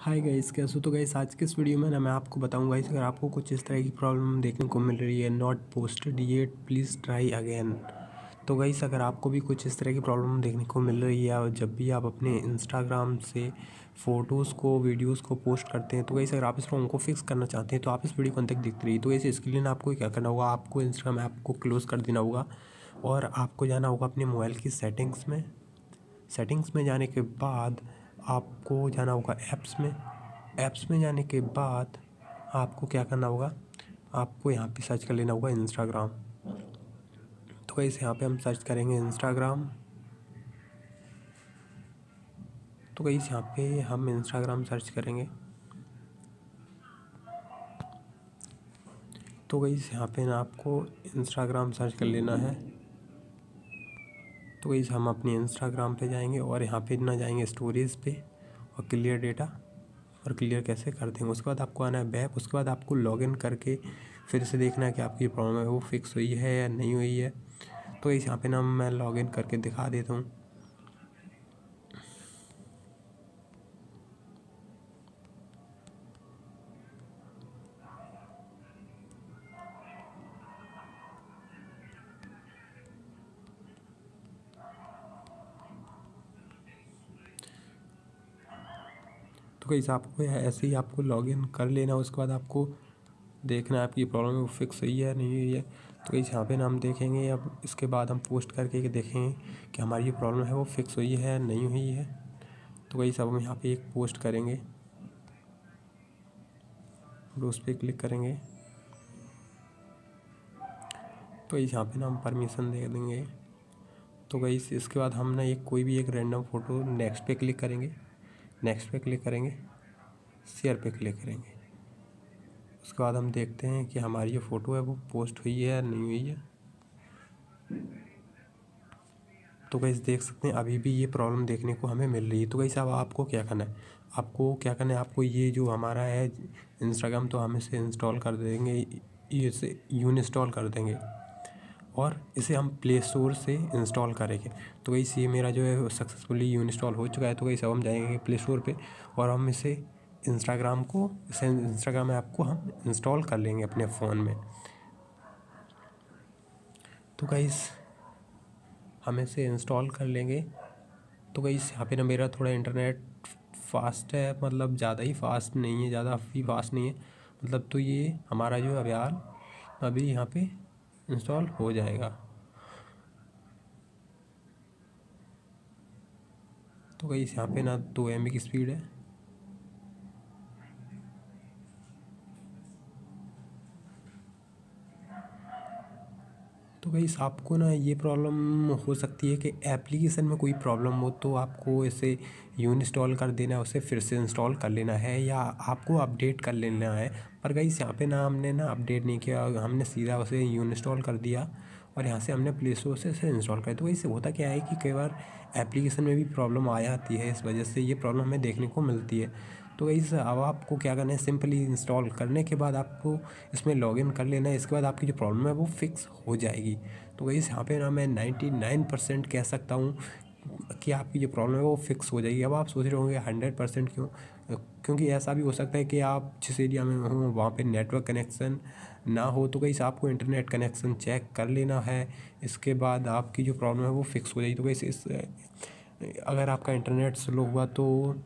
Hi guys कैसे हो? तो गाइस आज के इस वीडियो में ना मैं आपको बताऊँगा इस अगर आपको कुछ इस तरह की प्रॉब्लम देखने को मिल रही है not posted yet please try again तो गाइस अगर आपको भी कुछ इस तरह की प्रॉब्लम देखने को मिल रही है, और जब भी आप अपने इंस्टाग्राम से फ़ोटोज़ को वीडियोज़ को पोस्ट करते हैं तो गाइस अगर आप इस प्रॉब्लम को फिक्स करना चाहते हैं तो आप इस वीडियो को अंत तक देखते रहिए। तो वैसे इसके लिए ना आपको क्या करना होगा, आपको इंस्टाग्राम ऐप को क्लोज़ कर देना होगा, और आपको जाना होगा अपने मोबाइल की सेटिंग्स में। सेटिंग्स में जाने के बाद आपको जाना होगा ऐप्स में। ऐप्स में जाने के बाद आपको क्या करना होगा? आपको यहाँ पे सर्च कर लेना होगा इंस्टाग्राम तो वैसे यहाँ पे हम सर्च करेंगे इंस्टाग्राम तो गई यहाँ पे हम इंस्टाग्राम सर्च करेंगे। तो गई यहाँ पे ना आपको इंस्टाग्राम सर्च कर लेना है। तो इस हम अपने इंस्टाग्राम पे जाएँगे और यहाँ पे ना जाएँगे स्टोरीज़ पे और क्लियर डेटा और क्लियर कैसे कर देंगे। उसके बाद आपको आना है बैक उसके बाद आपको लॉगिन करके फिर से देखना है कि आपकी प्रॉब्लम है, वो फिक्स हुई है या नहीं हुई है। तो इस यहाँ पे ना मैं लॉगिन करके दिखा देता हूँ। तो कहीं आपको ऐसे ही आपको लॉगिन कर लेना, उसके बाद आपको देखना है आपकी प्रॉब्लम वो फिक्स हुई है नहीं हुई है। तो कहीं यहाँ पे ना हम देखेंगे, अब इसके बाद हम पोस्ट करके देखेंगे कि हमारी ये प्रॉब्लम है, वो फिक्स हुई है, नहीं हुई है। तो वही सब हम यहाँ पे एक पोस्ट करेंगे। और उस पर क्लिक करेंगे। तो इस यहाँ पे ना हम परमिशन दे देंगे। तो गई इसके बाद हम ना एक कोई भी एक रैंडम फ़ोटो नेक्स्ट पे क्लिक करेंगे। नेक्स्ट पे क्लिक करेंगे शेयर पे क्लिक करेंगे। उसके बाद हम देखते हैं कि हमारी जो फ़ोटो है वो पोस्ट हुई है या नहीं हुई है। तो गैस देख सकते हैं, अभी भी ये प्रॉब्लम देखने को हमें मिल रही है। तो गैस अब आपको क्या करना है? आपको क्या करना है? आपको ये जो हमारा है इंस्टाग्राम तो हम इसे इंस्टॉल कर देंगे इसे यून इंस्टॉल कर देंगे। और इसे हम प्ले स्टोर से इंस्टॉल करेंगे। तो वही ये मेरा जो है सक्सेसफुली यू इंस्टॉल हो चुका है तो वही सब हम जाएँगे प्ले स्टोर पे और हम इसे इंस्टाग्राम को, इसे इंस्टाग्राम ऐप को हम इंस्टॉल कर लेंगे अपने फ़ोन में। तो कहीं हम इसे इंस्टॉल कर लेंगे। तो कहीं यहाँ पे ना मेरा थोड़ा इंटरनेट फास्ट है मतलब ज़्यादा ही फास्ट नहीं है, ज़्यादा ही फास्ट नहीं है। मतलब तो ये हमारा जो अभियान अभी यहाँ पे इंस्टॉल हो जाएगा। तो कहीं यहाँ पे ना दो एम की स्पीड है। तो कहीं आपको ना ये प्रॉब्लम हो सकती है कि एप्लीकेशन में कोई प्रॉब्लम हो तो आपको इसे यू इंस्टॉल कर देना है, उसे फिर से इंस्टॉल कर लेना है या आपको अपडेट कर लेना है। पर कहीं यहाँ पे ना हमने ना अपडेट नहीं किया, हमने सीधा उसे यू इंस्टॉल कर दिया और यहाँ से हमने प्ले स्टोर से इसे इंस्टॉल कर तो वही होता क्या है कि कई बार एप्लीकेशन में भी प्रॉब्लम आ जाती है, इस वजह से ये प्रॉब्लम हमें देखने को मिलती है। तो इस अब आपको क्या करना है? सिंपली इंस्टॉल करने के बाद आपको इसमें लॉगिन कर लेना है। इसके बाद आपकी जो प्रॉब्लम है वो फिक्स हो जाएगी। तो वही यहाँ पे ना मैं नाइन्टी नाइन परसेंट कह सकता हूँ कि आपकी जो प्रॉब्लम है वो फिक्स हो जाएगी। अब आप सोच रहे होंगे हंड्रेड परसेंट क्यों? क्योंकि ऐसा भी हो सकता है कि आप जिस एरिया में हो, वहाँ पे नेटवर्क कनेक्शन ना हो तो कहीं आपको इंटरनेट कनेक्शन चेक कर लेना है। इसके बाद आपकी जो प्रॉब्लम है वो फिक्स हो जाएगी। तो कहीं इस अगर आपका इंटरनेट स्लो हुआ तो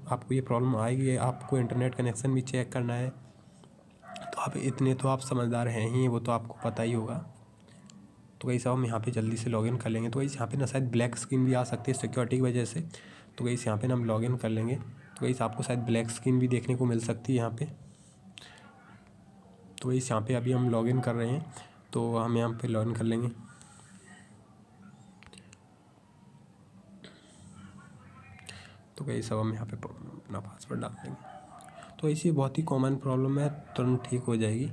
आपको ये प्रॉब्लम आएगी, आपको इंटरनेट कनेक्शन भी चेक करना है। तो आप इतने तो आप समझदार हैं ही, वो तो आपको पता ही होगा। तो कहीं हम यहाँ पे जल्दी से लॉगिन कर लेंगे। तो कहीं यहाँ पे ना शायद ब्लैक स्क्रीन भी आ सकती है सिक्योरिटी की वजह से। तो कहीं यहाँ पे ना हम लॉगिन कर लेंगे। तो कहीं आपको शायद ब्लैक स्क्रीन भी देखने को मिल सकती है यहाँ पे। तो वही यहाँ पे अभी हम लॉगिन कर रहे हैं। तो हम यहाँ पे लॉगिन कर लेंगे। तो कहीं सब हम यहाँ पे अपना पासवर्ड डाल देंगे। तो ऐसी बहुत ही कॉमन प्रॉब्लम है, तुरंत ठीक हो जाएगी।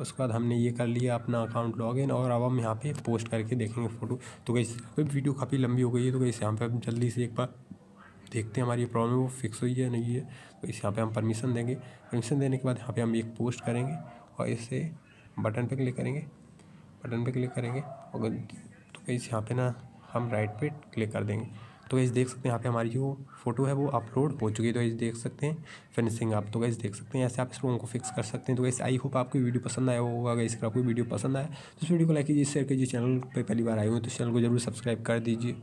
उसके बाद हमने ये कर लिया अपना अकाउंट लॉगिन और अब हम यहाँ पे पोस्ट करके देखेंगे फ़ोटो तो कहीं वीडियो काफ़ी लंबी हो गई है तो कहीं यहाँ पे हम जल्दी से एक बार देखते हैं हमारी प्रॉब्लम वो फिक्स हुई है, नहीं है। तो इस यहाँ पे हम परमिशन देंगे। परमिशन देने के बाद यहाँ पे हम एक पोस्ट करेंगे और इसे बटन पे क्लिक करेंगे। बटन पे क्लिक करेंगे और तो कहीं यहाँ पे ना हम राइट पे क्लिक कर देंगे। तो गैस देख सकते हैं यहाँ पे हमारी जो फ़ोटो है वो अपलोड हो चुकी है। तो गैस देख सकते हैं फिनिशिंग आप तो गैस देख सकते हैं ऐसे आप इस लोगों को फिक्स कर सकते हैं। तो गैस आई होप आपको वीडियो पसंद आया होगा। गैस अगर आपको वीडियो पसंद आया तो इस वीडियो को लाइक कीजिए शेयर कीजिए। चैनल पर पहली बार आए हुए तो चैनल को ज़रूर सब्सक्राइब कर दीजिए।